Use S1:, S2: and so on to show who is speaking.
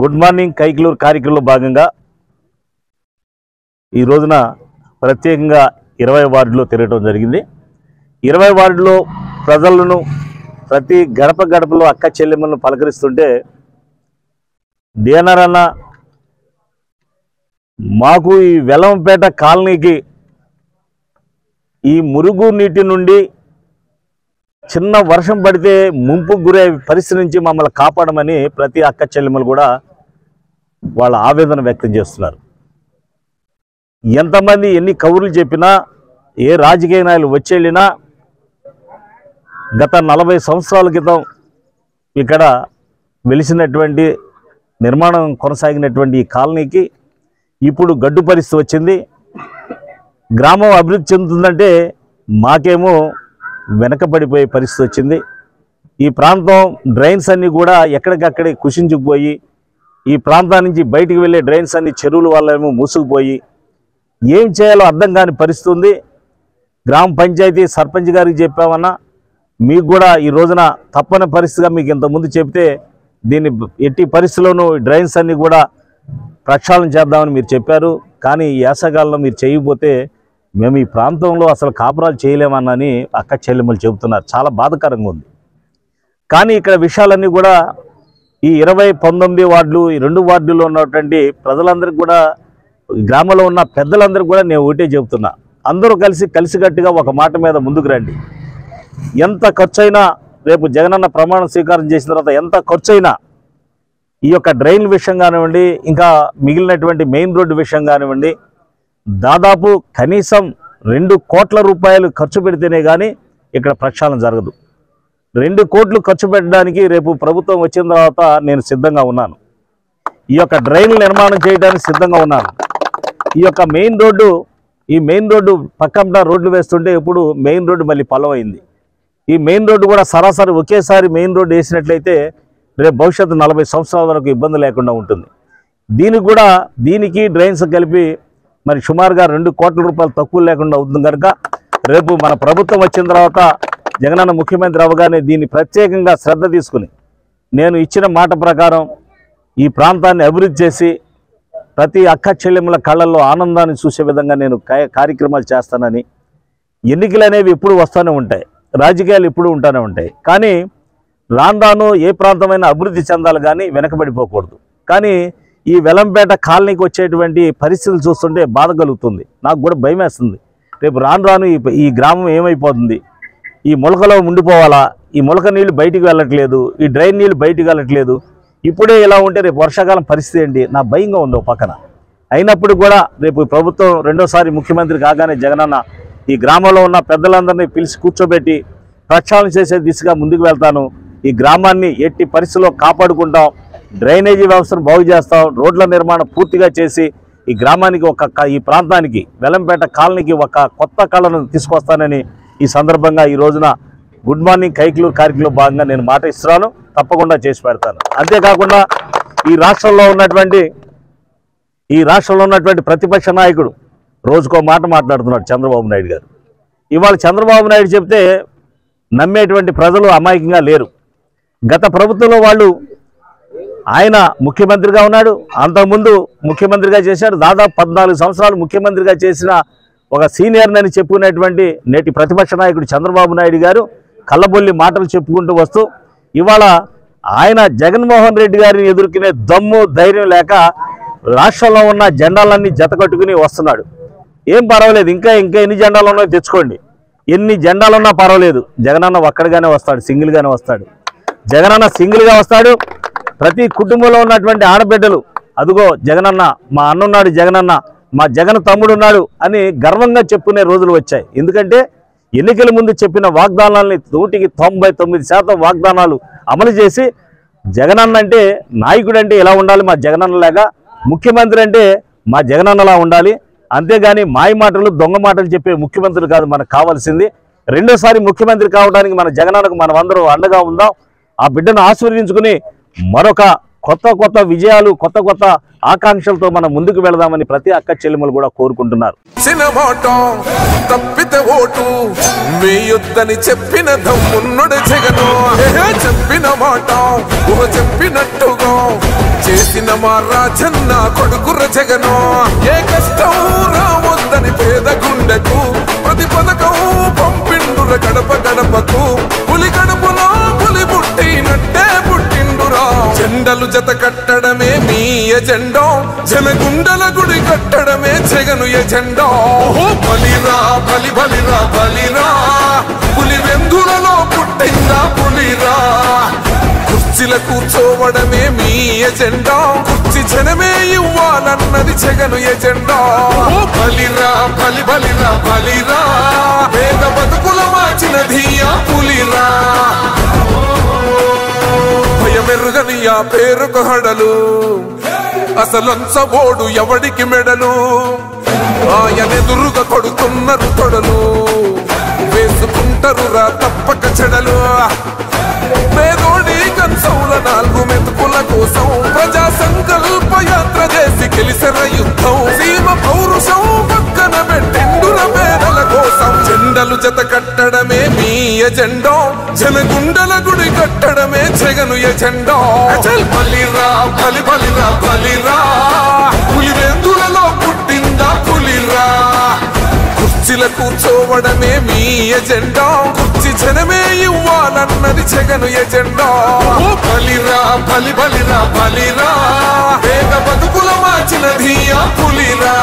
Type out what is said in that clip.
S1: Good morning Kaikaluru కార్యక్రమంలో భాగంగా ఈ రోజున ప్రత్యేకంగా ఇరవై వార్డులో తిరగటం జరిగింది. ఇరవై వార్డులో ప్రజలను ప్రతి గడప గడపలో అక్క చెల్లెమ్మలను పలకరిస్తుంటే డిఎన్ఆర్ మాకు ఈ వెలంపేట కాలనీకి ఈ మురుగు నీటి నుండి చిన్న వర్షం పడితే ముంపుకు గురే పరిస్థితి నుంచి మమ్మల్ని కాపాడమని ప్రతి అక్క చెల్లెమ్మలు కూడా వాళ్ళ ఆవేదన వ్యక్తం చేస్తున్నారు. ఎంతమంది ఎన్ని కబుర్లు చెప్పినా ఏ రాజకీయ నాయకులు వచ్చేళ్ళినా గత నలభై సంవత్సరాల క్రితం ఇక్కడ వెలిసినటువంటి నిర్మాణం కొనసాగినటువంటి ఈ కాలనీకి ఇప్పుడు గడ్డు పరిస్థితి వచ్చింది. గ్రామం అభివృద్ధి చెందుతుందంటే మాకేమో వెనకబడిపోయే పరిస్థితి వచ్చింది. ఈ ప్రాంతం డ్రైన్స్ అన్నీ కూడా ఎక్కడికక్కడే కుషించుకుపోయి ఈ ప్రాంతం నుంచి బయటికి వెళ్ళే డ్రైన్స్ అన్ని చెరువుల వల్ల ఏమో మూసుకుపోయి ఏం చేయాలో అర్థం కాని పరిస్థితి ఉంది. గ్రామ పంచాయతీ సర్పంచ్ గారికి చెప్పామన్నా మీకు కూడా ఈ రోజున తప్పని పరిస్థితిగా మీకు ఇంతకుముందు చెప్తే దీన్ని ఎట్టి పరిస్థితుల్లోనూ డ్రైన్స్ అన్నీ కూడా ప్రక్షాళన చేద్దామని మీరు చెప్పారు. కానీ ఈ మీరు చేయకపోతే మేము ఈ ప్రాంతంలో అసలు కాపురాలు చేయలేమన్నని అక్క చెల్లెమ్మలు చెబుతున్నారు. చాలా బాధాకరంగా ఉంది. కానీ ఇక్కడ విషయాలన్నీ కూడా ఈ ఇరవై పంతొమ్మిది వార్డులు ఈ రెండు వార్డుల్లో ఉన్నటువంటి ప్రజలందరికీ కూడా ఈ గ్రామంలో ఉన్న పెద్దలందరికీ కూడా నేను ఒకటే చెబుతున్నా. అందరూ కలిసి కలిసికట్టుగా ఒక మాట మీద ముందుకు రండి. ఎంత ఖర్చైనా రేపు జగనన్న ప్రమాణం స్వీకారం చేసిన తర్వాత ఎంత ఖర్చైనా ఈ యొక్క డ్రైన్ విషయం కానివ్వండి ఇంకా మిగిలినటువంటి మెయిన్ రోడ్డు విషయం కానివ్వండి దాదాపు కనీసం రెండు కోట్ల రూపాయలు ఖర్చు పెడితేనే కానీ ఇక్కడ ప్రక్షాళన జరగదు. రెండు కోట్లు ఖర్చు పెట్టడానికి రేపు ప్రభుత్వం వచ్చిన తర్వాత నేను సిద్ధంగా ఉన్నాను. ఈ యొక్క డ్రైన్లు నిర్మాణం చేయడానికి సిద్ధంగా ఉన్నాను. ఈ యొక్క మెయిన్ రోడ్డు ఈ మెయిన్ రోడ్డు పక్కన రోడ్లు వేస్తుంటే ఇప్పుడు మెయిన్ రోడ్డు మళ్ళీ పొలమైంది ఈ మెయిన్ రోడ్డు కూడా సరాసరి ఒకేసారి మెయిన్ రోడ్డు వేసినట్లయితే రేపు భవిష్యత్తు నలభై సంవత్సరాల వరకు ఇబ్బంది లేకుండా ఉంటుంది. దీనికి కూడా దీనికి డ్రైన్స్ కలిపి మరి సుమారుగా రెండు కోట్ల రూపాయలు తక్కువ లేకుండా అవుతుంది కనుక రేపు మన ప్రభుత్వం వచ్చిన తర్వాత జగనన్న ముఖ్యమంత్రి అవగానే దీన్ని ప్రత్యేకంగా శ్రద్ధ తీసుకుని నేను ఇచ్చిన మాట ప్రకారం ఈ ప్రాంతాన్ని అభివృద్ధి చేసి ప్రతి అక్క చెల్లెముల కళ్ళల్లో ఆనందాన్ని చూసే విధంగా నేను కార్యక్రమాలు చేస్తానని ఎన్నికలు అనేవి ఎప్పుడు వస్తూనే ఉంటాయి. రాజకీయాలు ఎప్పుడు ఉంటూనే ఉంటాయి. కానీ లాందాను రాను ఏ ప్రాంతమైనా అభివృద్ధి చెందాలి కానీ వెనకబడిపోకూడదు. కానీ ఈ వెలంపేట కాలనీకి వచ్చేటువంటి పరిస్థితులు చూస్తుంటే బాధ కలుగుతుంది. నాకు కూడా భయం వేస్తుంది. రేపు రాను రాను ఈ గ్రామం ఏమైపోతుంది? ఈ మొలకలో ఉండిపోవాలా? ఈ మొలక నీళ్ళు బయటికి వెళ్ళట్లేదు. ఈ డ్రైన్ నీళ్ళు బయటికి వెళ్ళట్లేదు. ఇప్పుడే ఇలా ఉంటే రేపు వర్షాకాలం పరిస్థితి ఏంటి? నా భయంగా ఉంది పక్కన. అయినప్పుడు కూడా రేపు ప్రభుత్వం రెండోసారి ముఖ్యమంత్రి కాగానే జగనన్న ఈ గ్రామంలో ఉన్న పెద్దలందరినీ పిలిచి కూర్చోబెట్టి ప్రక్షాళన చేసే దిశగా ముందుకు వెళ్తాను. ఈ గ్రామాన్ని ఎట్టి పరిస్థితుల్లో కాపాడుకుంటాం. డ్రైనేజీ వ్యవస్థను బాగు చేస్తాం రోడ్ల నిర్మాణం పూర్తిగా చేసి ఈ గ్రామానికి ఒక ఈ ప్రాంతానికి వెలంపేట కాలనీకి ఒక కొత్త కళను తీసుకొస్తానని ఈ సందర్భంగా ఈ రోజున గుడ్ మార్నింగ్ కైకులు కార్యక్రమంలో భాగంగా నేను మాట ఇస్తున్నాను. తప్పకుండా చేసి పెడతాను. అంతేకాకుండా ఈ రాష్ట్రంలో ఉన్నటువంటి ఈ రాష్ట్రంలో ఉన్నటువంటి ప్రతిపక్ష నాయకుడు రోజుకో మాట మాట్లాడుతున్నాడు చంద్రబాబు నాయుడు గారు. ఇవాళ చంద్రబాబు నాయుడు చెప్తే నమ్మేటువంటి ప్రజలు అమాయకంగా లేరు. గత ప్రభుత్వంలో వాళ్ళు ఆయన ముఖ్యమంత్రిగా ఉన్నాడు. అంతకుముందు ముఖ్యమంత్రిగా చేశాడు. దాదాపు పద్నాలుగు సంవత్సరాలు ముఖ్యమంత్రిగా చేసిన ఒక సీనియర్నని చెప్పుకునేటువంటి నేటి ప్రతిపక్ష నాయకుడు చంద్రబాబు నాయుడు గారు కళ్ళబొల్లి మాటలు చెప్పుకుంటూ వస్తూ ఇవాళ ఆయన జగన్మోహన్ రెడ్డి గారిని ఎదుర్కొనే దమ్ము ధైర్యం లేక రాష్ట్రంలో ఉన్న జెండాలన్నీ జతకట్టుకుని వస్తున్నాడు. ఏం పర్వాలేదు ఇంకా ఇంకా ఎన్ని జెండాలు ఉన్నాయో తెచ్చుకోండి. ఎన్ని జెండాలు ఉన్నా పర్వాలేదు. జగనన్న ఒక్కడిగానే వస్తాడు సింగిల్గానే వస్తాడు. జగనన్న సింగిల్గా వస్తాడు. ప్రతి కుటుంబంలో ఉన్నటువంటి ఆడబిడ్డలు అదిగో జగనన్న మా అన్నున్నాడు జగనన్న మా జగన్ తమ్ముడు ఉన్నాడు అని గర్వంగా చెప్పుకునే రోజులు వచ్చాయి. ఎందుకంటే ఎన్నికల ముందు చెప్పిన వాగ్దానాలని నూటికి తొంభై తొమ్మిది శాతం వాగ్దానాలు అమలు చేసి జగనన్న అంటే నాయకుడు అంటే ఎలా ఉండాలి? మా జగనన్నలాగా ముఖ్యమంత్రి అంటే మా జగనన్నలా ఉండాలి. అంతేగాని మాయ మాటలు దొంగ మాటలు చెప్పే ముఖ్యమంత్రులు కాదు మనకు కావాల్సింది. రెండోసారి ముఖ్యమంత్రి కావడానికి మన జగనన్నకు మనం అందరూ అండగా ఉందాం. ఆ బిడ్డను ఆశీర్వదించుకుని మరొక కొత్త కొత్త విజయాలు కొత్త కొత్త ఆకాంక్షలతో మనం ముందుకు వెళదామని ప్రతి అక్క చెల్లెములు కూడా కోరుకుంటున్నారు.
S2: ఓటు చెప్పిన జగను. చెప్పిన మాట చెప్పినట్టుగా. చేసిన మా రాజన్న కొడుకుర జగను. ఏ కష్టం రావద్దని పేద గుండెకు ప్రతి పథకం పంపిండుర గడప గడపకు. జెండలు జత కట్టడమే మీ ఎజెండో. జనగుండల గుడి కట్టడమే జగను ఎజెండో. బలిరా బలి బలిరా. బలిరా పులి వెందులలో పుట్టిందా పులిరా. కుర్చీల కూర్చోవడమే మీ ఎజెండా. కుర్చీ జనమే ఇవ్వాలన్నది జగను ఎజెండా. ఓ బలిరా బలి బలిరా. బలిరా పేద బతుకుల మార్చినది ఆ పులిరా. భయమెరుగని ఆ పేరుకు హడలు. అసలంచబోడు ఎవడికి మెడలు? ఆయనెదురుగా కొడుతున్నారు తొడలు. వేసుకుంటారు రా తప్పక చెడలు. జెండలు జత కట్టడమే మీ ఎజెండో. జనగుండల గుడి కట్టడమే జగను ఎజెండో. అచల్ బలిరా బలి బలిరా బలిరా పులివెందులలో పుట్టిందా పులిరా కుర్చీల కూర్చోవడమే మీ ఎజెండా. కుర్చీ జనమే ఇవ్వాలన్నది జగను ఎజెండా. పలిరా బలిరా బలి బలిరా బలిరా పేద బతుకుల మార్చినది ఆ పులిరా